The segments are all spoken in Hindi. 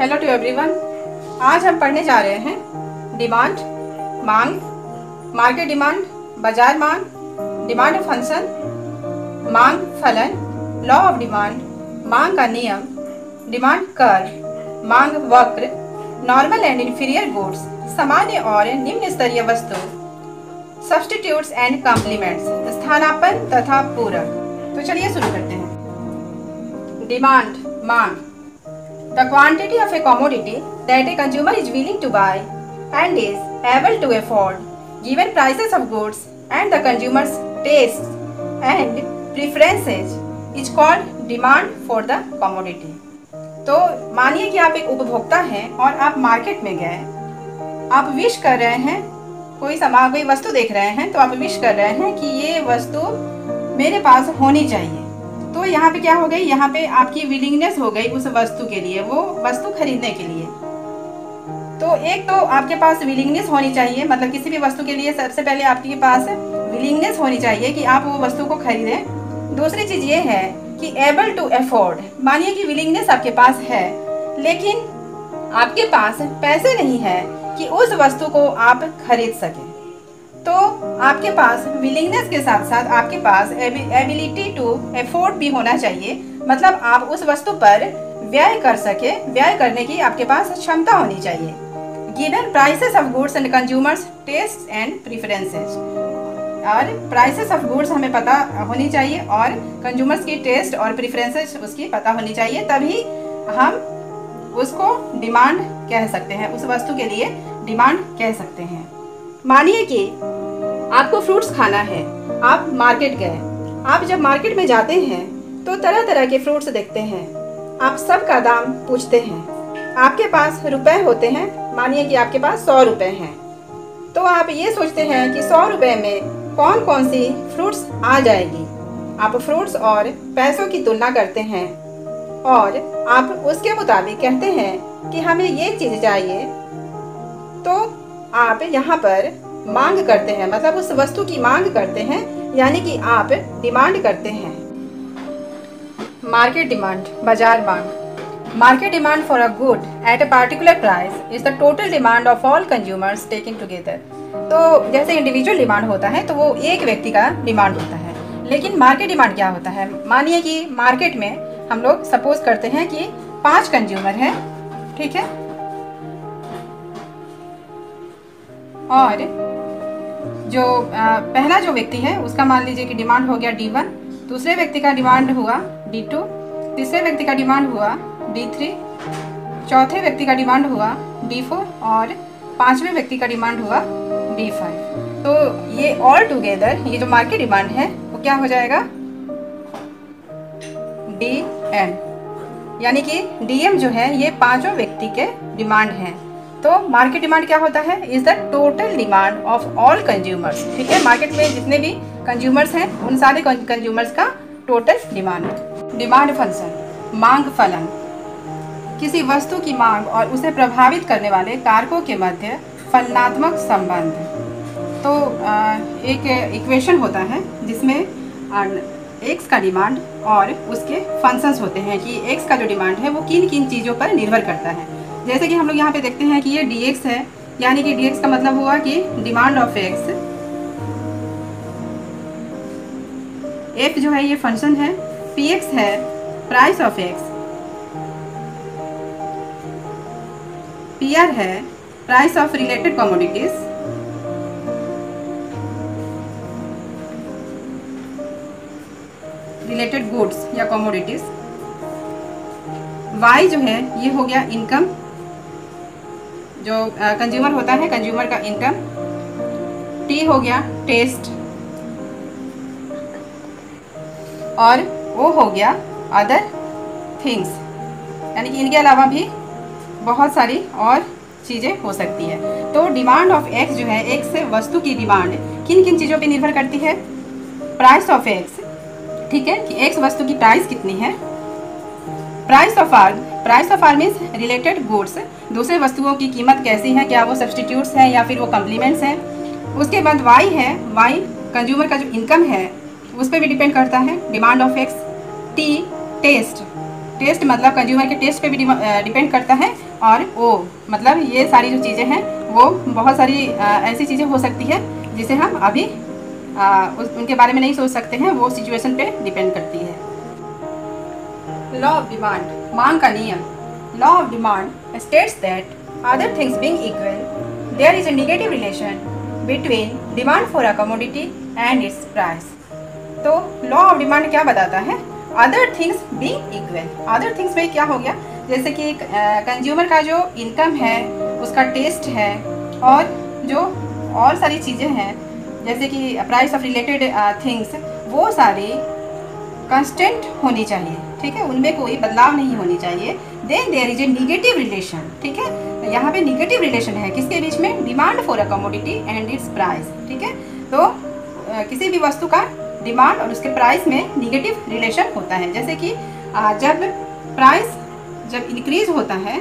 हेलो टू एवरीवन आज हम पढ़ने जा रहे हैं डिमांड मांग मार्केट डिमांड बाज़ार मांग डिमांड ऑफ़ फ़ंक्शन मांग फलन लॉ ऑफ़ डिमांड मांग का नियम डिमांड कर, मांग वक्र नॉर्मल एंड इन्फीरियर गुड्स सामान्य और निम्न स्तरीय वस्तु सब्सटीट्यूट्स एंड कॉम्प्लीमेंट्स स्थानापन तथा पूरक। तो चलिए शुरू करते हैं। डिमांड मांग। The quantity of a commodity that a consumer is willing to buy and is able to afford given prices of goods and the consumer's tastes and preferences is called demand for the commodity. तो मानिए कि आप एक उपभोक्ता हैं और आप मार्केट में गए आप विश कर रहे हैं कोई सामान कोई वस्तु देख रहे हैं तो आप विश कर रहे हैं कि ये वस्तु मेरे पास होनी चाहिए तो यहाँ पे क्या हो गई? यहाँ पे आपकी विलिंगनेस हो गई उस वस्तु के लिए, वो वस्तु खरीदने के लिए। तो एक तो आपके पास विलिंगनेस होनी चाहिए मतलब किसी भी वस्तु के लिए सबसे पहले आपके पास विलिंगनेस होनी चाहिए कि आप वो वस्तु को खरीदें। दूसरी चीज़ ये है कि एबल टू अफोर्ड मानिए कि विलिंगनेस आपके पास है, लेकिन आपके पास पैसे नहीं है कि उस वस्तु को आप खरीद सकें। तो आपके पास विलिंगनेस के साथ साथ आपके पास एबिलिटी टू एफोर्ड भी होना चाहिए। मतलब आप उस वस्तु पर व्यय कर सके, व्यय करने की आपके पास क्षमता होनी चाहिए। Given prices of goods and consumers taste and preferences और प्राइसेस ऑफ़ गुड्स हमें पता होनी चाहिए और कंज्यूमर्स की टेस्ट और प्रिफरेंसेस उसकी पता होनी चाहिए। तभी हम उसको डिमांड कह सकते हैं, उस वस्तु के लिए डिमांड कह सकते हैं। मानिए कि आपको फ्रूट्स खाना है। आप मार्केट गए। आप जब मार्केट में जाते हैं तो तरह तरह के फ्रूट्स देखते हैं। आप सब का दाम पूछते हैं। आपके पास रुपए होते हैं। मानिए कि आपके पास सौ रुपए हैं। तो आप ये सोचते हैं कि सौ रुपए में कौन कौन सी फ्रूट्स आ जाएगी। आप फ्रूट्स और पैसों की तुलना करते हैं। और आप उसके मुताबिक कहते हैं कि हमें ये चीज़ चाहिए। तो आप यहाँ पर मांग करते हैं मतलब उस वस्तु की मांग करते हैं, यानी कि आप डिमांड करते हैं। मार्केट डिमांड, बाज़ार मांग। Market demand for a good at a particular price is the total demand of all consumers taking together तो जैसे इंडिविजुअल डिमांड होता है तो वो एक व्यक्ति का डिमांड होता है। लेकिन मार्केट डिमांड क्या होता है? मानिए कि मार्केट में हम लोग सपोज़ करते हैं कि पाँच कंज्यूमर हैं, ठीक है? और जो पहला जो व्यक्ति है, उसका मान लीजिए कि डिमांड हो गया डी वन दूसरे व्यक्ति का डिमांड हुआ डी टू तीसरे व्यक्ति का डिमांड हुआ डी थ्री चौथे व्यक्ति का डिमांड हुआ डी फोर और पाँचवें व्यक्ति का डिमांड हुआ डी फाइव तो ये ऑल टुगेदर ये जो मार्केट डिमांड है, वो क्या हो जाएगा? डी एन यानी कि डीएम जो है, ये पाँचों व्यक्ति के डिमांड हैं। तो मार्केट डिमांड क्या होता है? Is the total demand of all consumers ठीक है? मार्केट में जितने भी कंज्यूमर्स हैं, उन सारे कंज्यूमर्स का टोटल डिमांड डिमांड फ़ंक्शन मांग फलन। किसी वस्तु की मांग और उसे प्रभावित करने वाले कारकों के मध्य फलनात्मक संबंध। तो एक इक्वेशन होता है जिसमें एक्स का डिमांड और उसके फ़ंक्शंस होते हैं कि एक्स का जो डिमांड है, वो किन किन चीज़ों पर निर्भर करता है। जैसे कि हम लोग यहाँ पे देखते हैं कि ये डी एक्स है, यानी कि डी एक्स का मतलब हुआ कि डिमांड ऑफ़ एक्स एफ़ जो है ये फ़ंक्शन है पी एक्स है price of X P R है price of related commodities related goods या कॉमोडिटीज वाई जो है, ये हो गया इनकम जो कंज्यूमर होता है कंज्यूमर का इनकम टी हो गया टेस्ट और वो हो गया अदर थिंग्स यानी कि इनके अलावा भी बहुत सारी और चीज़ें हो सकती है। तो डिमांड ऑफ़ एक्स जो है एक्स वस्तु की डिमांड किन किन चीज़ों पे निर्भर करती है? प्राइस ऑफ़ एक्स ठीक है कि एक्स वस्तु की प्राइस कितनी है? Price of R price of R means related goods दूसरे वस्तुओं की कीमत कैसी है? क्या वो सब्सटीट्यूट्स हैं या फिर वो कम्प्लीमेंट्स हैं? उसके बाद वाई है वाई कंज्यूमर का जो इनकम है उस पर भी डिपेंड करता है। Demand of x t taste taste मतलब कंज्यूमर के टेस्ट पे भी डिपेंड करता है। और ओ मतलब ये सारी जो चीज़ें हैं वो बहुत सारी ऐसी चीज़ें हो सकती है जिसे हम अभी आ, उस, उनके बारे में नहीं सोच सकते हैं। वो सिचुएशन पे डिपेंड करती है। लॉ ऑफ़ डिमांड मांग का नियम law of demand states that other things being equal there is a negative relation between demand for a commodity and its price तो लॉ ऑफ़ डिमांड क्या बताता है? Other things being equal other things में क्या हो गया? जैसे कि कंज्यूमर का जो इनकम है, उसका टेस्ट है, और जो और सारी चीज़ें हैं, जैसे कि प्राइस ऑफ़ रिलेटेड थिंग्स वो सारी कंस्टेंट होनी चाहिए। ठीक है? उनमें कोई बदलाव नहीं होनी चाहिए। Then there is a negative relation ठीक है? यहाँ पे निगेटिव रिलेशन है। किसके बीच में? Demand for a commodity and its price ठीक है? तो किसी भी वस्तु का डिमांड और उसके प्राइस में निगेटिव रिलेशन होता है। जैसे कि जब प्राइस जब इंक्रीज होता है,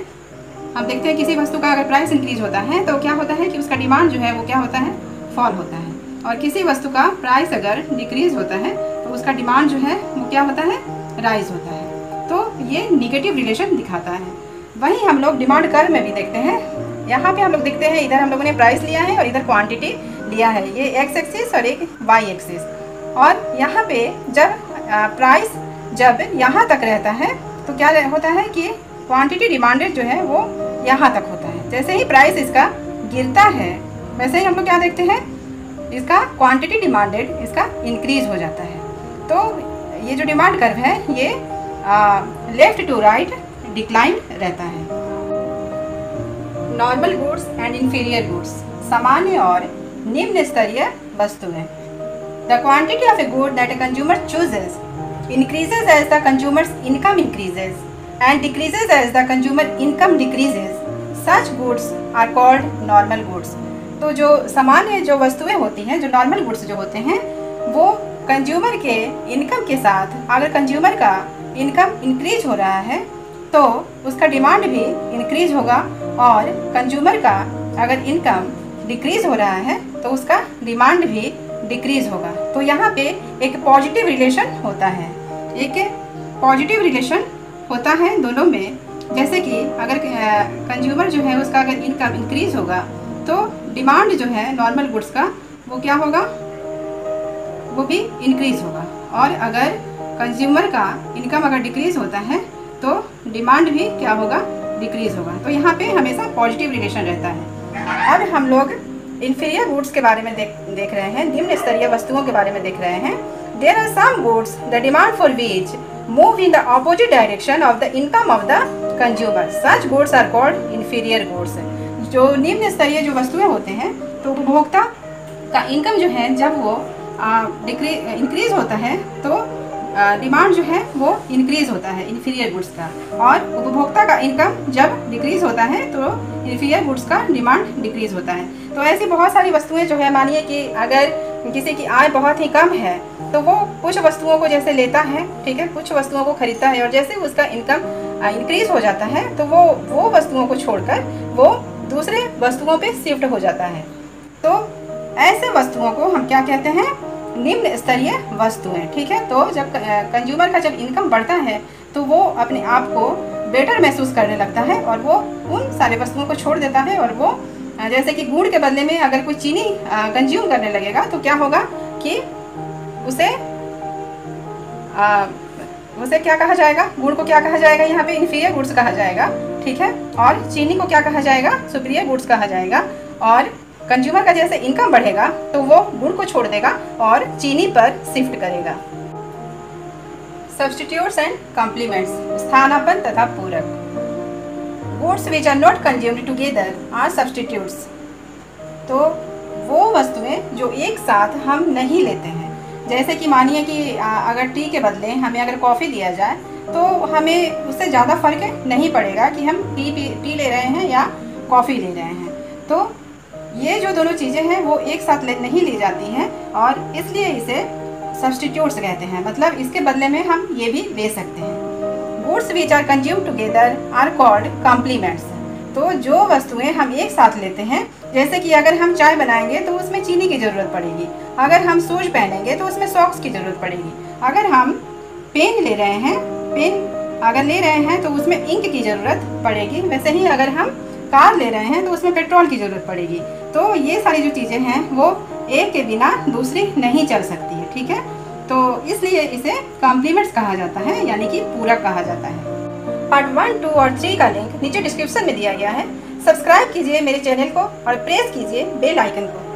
हम देखते हैं किसी वस्तु का अगर प्राइस इंक्रीज होता है तो क्या होता है कि उसका डिमांड जो है वो क्या होता है? फॉल होता है। और किसी वस्तु का प्राइस अगर डिक्रीज होता है तो उसका डिमांड जो है वो क्या होता है? राइज होता है। तो ये निगेटिव रिलेशन दिखाता है। वहीं हम लोग डिमांड कर में भी देखते हैं। यहाँ पे हम लोग देखते हैं, इधर हम लोगों ने प्राइस लिया है और इधर क्वांटिटी लिया है। ये एक्स एक्सिस और एक वाई एक्सिस और यहाँ पे जब प्राइस जब यहाँ तक रहता है तो क्या होता है कि क्वांटिटी डिमांडेड जो है, वो यहाँ तक होता है। जैसे ही प्राइस इसका गिरता है, वैसे ही हम लोग क्या देखते हैं? इसका क्वांटिटी डिमांडेड इसका इंक्रीज हो जाता है। तो ये जो डिमांड कर्व है, ये लेफ़्ट टू राइट डिक्लाइन रहता है normal goods and inferior goods सामान्य और निम्न स्तरीय वस्तुएँ the quantity of a good that a consumer chooses increases as the consumer's income increases and decreases as the consumer income decreases. Such goods are called normal goods. तो जो सामान्य जो वस्तुएँ होती हैं, जो नॉर्मल गुड्स जो होते हैं वो कंज्यूमर के इनकम के साथ, अगर कंज्यूमर का इनकम इंक्रीज हो रहा है तो उसका डिमांड भी इंक्रीज होगा और कंज्यूमर का अगर इनकम डिक्रीज हो रहा है तो उसका डिमांड भी डिक्रीज होगा। तो यहाँ पे एक पॉजिटिव रिलेशन होता है। एक पॉजिटिव रिलेशन होता है दोनों में। जैसे कि अगर कंज्यूमर जो है उसका अगर इनकम इंक्रीज होगा तो डिमांड जो है नॉर्मल गुड्स का वो क्या होगा? वो भी इंक्रीज होगा। और अगर कंज्यूमर का इनकम अगर डिक्रीज होता है तो डिमांड भी क्या होगा? डिक्रीज होगा। तो यहाँ पे हमेशा पॉजिटिव रिलेशन रहता है। अब हम लोग इन्फीरियर गुड्स के बारे में देख देख रहे हैं, निम्न स्तरीय वस्तुओं के बारे में देख रहे हैं। There are some goods the demand for which move in the opposite direction of the income of the consumer such goods are called inferior goods जो निम्न स्तरीय जो वस्तुएँ होते हैं तो उपभोक्ता का इनकम जो है, जब वो इंक्रीज होता है तो डिमांड जो है, वो इंक्रीज होता है इन्फीरियर गुड्स का। और उपभोक्ता का इनकम जब डिक्रीज होता है तो इन्फीरियर गुड्स का डिमांड डिक्रीज होता है। तो ऐसी बहुत सारी वस्तुएँ जो है, मानिए कि अगर किसी की आय बहुत ही कम है तो वो कुछ वस्तुओं को जैसे लेता है, ठीक है, कुछ वस्तुओं को खरीदता है, और जैसे उसका इनकम इंक्रीज हो जाता है तो वो वो वस्तुओं को छोड़कर वो दूसरे वस्तुओं पे शिफ्ट हो जाता है। तो ऐसे वस्तुओं को हम क्या कहते हैं? निम्न स्तरीय वस्तुएँ ठीक है? तो जब कंज्यूमर का जब इनकम बढ़ता है तो वो अपने आप को बेटर महसूस करने लगता है और वो उन सारे वस्तुओं को छोड़ देता है और वो जैसे कि गुड़ के बदले में अगर कोई चीनी कंज्यूम करने लगेगा तो क्या होगा कि उसे आ, उसे क्या कहा जाएगा? गुड़ को क्या कहा जाएगा यहाँ पे? इन्फीरियर गुड्स कहा जाएगा ठीक है? और चीनी को क्या कहा जाएगा? सुपीरियर गुड्स कहा जाएगा। और कंज्यूमर का जैसे इनकम बढ़ेगा तो वो गुड़ को छोड़ देगा और चीनी पर शिफ्ट करेगा। सब्सटीट्यूट्स एंड कॉम्प्लीमेंट्स स्थानापन तथा पूरक। Goods which are not consumed together are substitutes तो वो वस्तुएँ जो एक साथ हम नहीं लेते हैं। जैसे कि मानिए कि अगर टी के बदले हमें अगर कॉफ़ी दिया जाए तो हमें उससे ज़्यादा फ़र्क नहीं पड़ेगा कि हम टी टी ले रहे हैं या कॉफ़ी ले रहे हैं। तो ये जो दोनों चीज़ें हैं, वो एक साथ ले, नहीं ली जाती हैं और इसलिए इसे सब्सटीट्यूट्स कहते हैं। मतलब इसके बदले में हम ये भी ले सकते हैं। Goods which are consume together are called complements तो जो वस्तुएँ हम एक साथ लेते हैं, जैसे कि अगर हम चाय बनाएँगे तो उसमें चीनी की ज़रूरत पड़ेगी। अगर हम शूज़ पहनेंगे तो उसमें सॉक्स की ज़रूरत पड़ेगी। अगर हम पेन ले रहे हैं, पेन अगर ले रहे हैं तो उसमें इंक की ज़रूरत पड़ेगी। वैसे ही अगर हम कार ले रहे हैं तो उसमें पेट्रोल की ज़रूरत पड़ेगी। तो ये सारी जो चीज़ें हैं, वो एक के बिना दूसरी नहीं चल सकती है, ठीक है? तो इसलिए इसे कॉम्प्लीमेंट्स कहा जाता है, यानी कि पूरा कहा जाता है। पार्ट वन टू और थ्री का लिंक नीचे डिस्क्रिप्शन में दिया गया है। सब्सक्राइब कीजिए मेरे चैनल को और प्रेस कीजिए बेल आइकन को।